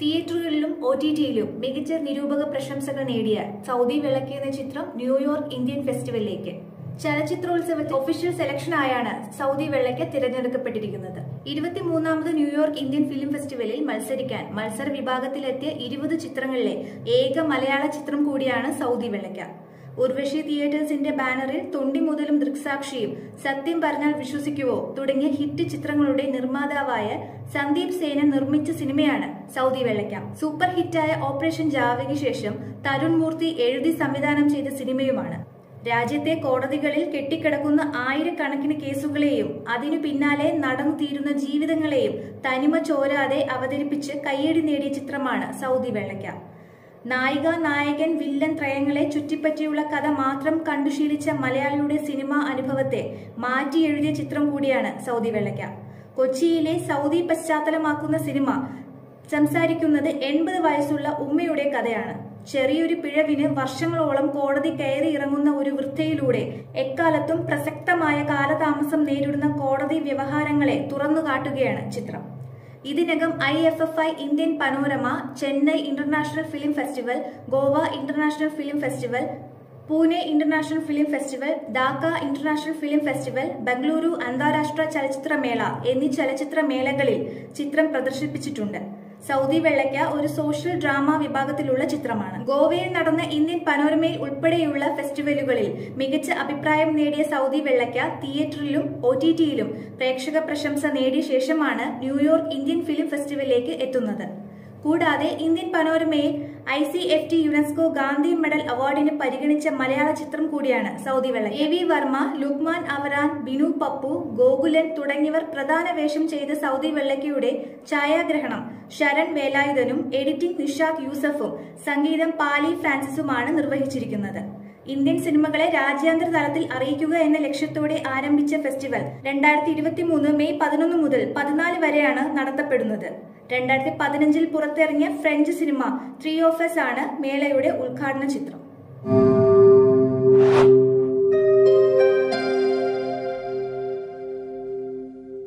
തിയേറ്ററുകളിലും O T ടിയിലും മികച്ച നിരൂപക പ്രശംസകൾ നേടിയ സൗദി വിളക്ക് എന്ന ചിത്രം ന്യൂയോർക്ക് ഇന്ത്യൻ ഫെസ്റ്റിവലിലേക്ക്. ചലച്ചിത്രോത്സവത്തിൽ ഒഫീഷ്യൽ സെലക്ഷനായാണ് സൗദി വെള്ളയ്ക്ക് തിരഞ്ഞെടുക്കപ്പെട്ടിരിക്കുന്നത്. ഇരുപത്തിമൂന്നാമത് ന്യൂയോർക്ക് ഇന്ത്യൻ ഫിലിം ഫെസ്റ്റിവലിൽ മത്സരിക്കാൻ മത്സര വിഭാഗത്തിലെത്തിയ ഇരുപത് ചിത്രങ്ങളിലെ ഏക മലയാള ചിത്രം കൂടിയാണ് സൗദി വെള്ളയ്ക്ക ഉർവശി തിയേറ്റേഴ്സിന്റെ ബാനറിൽ തൊണ്ടി മുതലും ദൃക്സാക്ഷിയും സത്യം പറഞ്ഞാൽ വിശ്വസിക്കുവോ തുടങ്ങിയ ഹിറ്റ് ചിത്രങ്ങളുടെ നിർമ്മാതാവായ സന്ദീപ് സേന നിർമ്മിച്ച സിനിമയാണ് സൗദി വെള്ളക്കാം സൂപ്പർ ഹിറ്റായ ഓപ്പറേഷൻ ജാവയ്ക്ക് ശേഷം തരുൺ മൂർത്തി എഴുതി സംവിധാനം ചെയ്ത സിനിമയുമാണ്. രാജ്യത്തെ കോടതികളിൽ കെട്ടിക്കിടക്കുന്ന ആയിരക്കണക്കിന് കേസുകളെയും അതിനു പിന്നാലെ നടന്നു തീരുന്ന ജീവിതങ്ങളെയും തനിമ ചോരാതെ അവതരിപ്പിച്ച് കയ്യടി നേടിയ ചിത്രമാണ് സൗദി വെള്ളയ്ക്ക. നായിക നായകൻ വില്ലൻ ത്രയങ്ങളെ ചുറ്റിപ്പറ്റിയുള്ള കഥ മാത്രം കണ്ടുശീലിച്ച മലയാളിയുടെ സിനിമാ അനുഭവത്തെ മാറ്റി എഴുതിയ ചിത്രം കൂടിയാണ് സൗദി വെള്ളയ്ക്ക. കൊച്ചിയിലെ സൗദി പശ്ചാത്തലമാക്കുന്ന സിനിമ സംസാരിക്കുന്നത് എൺപത് വയസ്സുള്ള ഉമ്മയുടെ കഥയാണ്. ചെറിയൊരു പിഴവിന് വർഷങ്ങളോളം കോടതി കയറി ഇറങ്ങുന്ന ഒരു വൃദ്ധയിലൂടെ എക്കാലത്തും പ്രസക്തമായ കാലതാമസം നേരിടുന്ന കോടതി വ്യവഹാരങ്ങളെ തുറന്നു കാട്ടുകയാണ് ചിത്രം. ഇതിനകം I F F I Indian panorama Chennai international film festival Goa international film festival Pune international film festival Dhaka international film festival Bengaluru അന്താരാഷ്ട്ര ചലച്ചിത്രമേള എന്നീ ചലച്ചിത്രമേളകളിൽ ചിത്രം പ്രദർശിപ്പിച്ചിട്ടുണ്ട്. സൗദി വെള്ളയ്ക്ക ഒരു സോഷ്യൽ ഡ്രാമ വിഭാഗത്തിലുള്ള ചിത്രമാണ്. ഗോവയിൽ നടന്ന ഇന്ത്യൻ പനോരമയിൽ ഉൾപ്പെടെയുള്ള ഫെസ്റ്റിവലുകളിൽ മികച്ച അഭിപ്രായം നേടിയ സൗദി വെള്ളയ്ക്ക തിയേറ്ററിലും ഒ ടി ടിയിലും പ്രേക്ഷക പ്രശംസ നേടിയ ശേഷമാണ് ന്യൂയോർക്ക് ഇന്ത്യൻ ഫിലിം ഫെസ്റ്റിവലിലേക്ക് എത്തുന്നത്. കൂടാതെ Indian പനോരമയിൽ I C F T UNESCO Gandhi medal അവാർഡിന് പരിഗണിച്ച മലയാള ചിത്രം കൂടിയാണ് സൗദി വെള്ള എ വി വർമ്മ ലുക്മാൻ അവറാൻ ബിനു പപ്പു ഗോകുലൻ തുടങ്ങിയവർ പ്രധാന വേഷം ചെയ്ത സൗദി വെള്ളയ്ക്കയുടെ ഛായാഗ്രഹണം. ശരൺ വേലായുധനും എഡിറ്റിംഗ് നിഷാദ് യൂസഫും സംഗീതം പാലി ഫ്രാൻസിസുമാണ് നിർവഹിച്ചിരിക്കുന്നത്. ഇന്ത്യൻ സിനിമകളെ രാജ്യാന്തര തലത്തിൽ അറിയിക്കുക എന്ന ലക്ഷ്യത്തോടെ ആരംഭിച്ച ഫെസ്റ്റിവൽ രണ്ടായിരത്തി ഇരുപത്തി മൂന്ന് മെയ് പതിനൊന്ന് മുതൽ പതിനാല് വരെയാണ് നടത്തപ്പെടുന്നത്. രണ്ടായിരത്തി പതിനഞ്ചിൽ പുറത്തിറങ്ങിയ ഫ്രഞ്ച് സിനിമ ത്രീ ഓഫേഴ്സ് ആണ് മേളയുടെ ഉദ്ഘാടന ചിത്രം.